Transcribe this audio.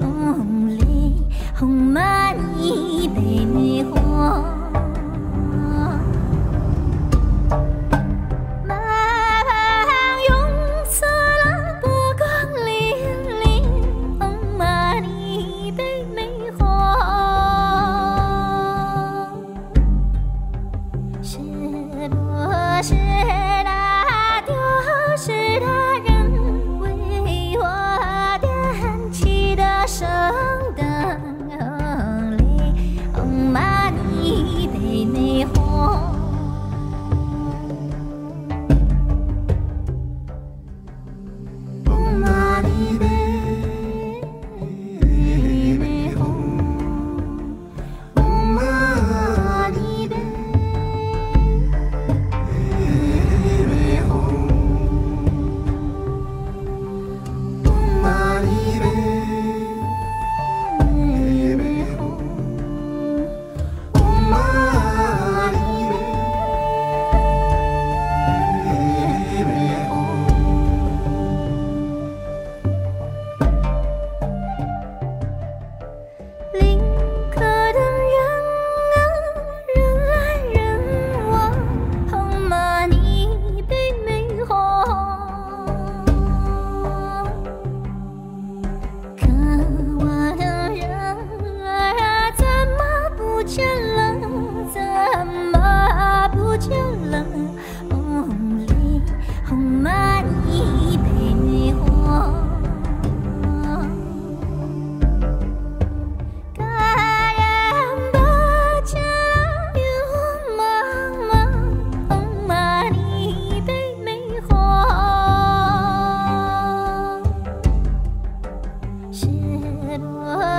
红红里红满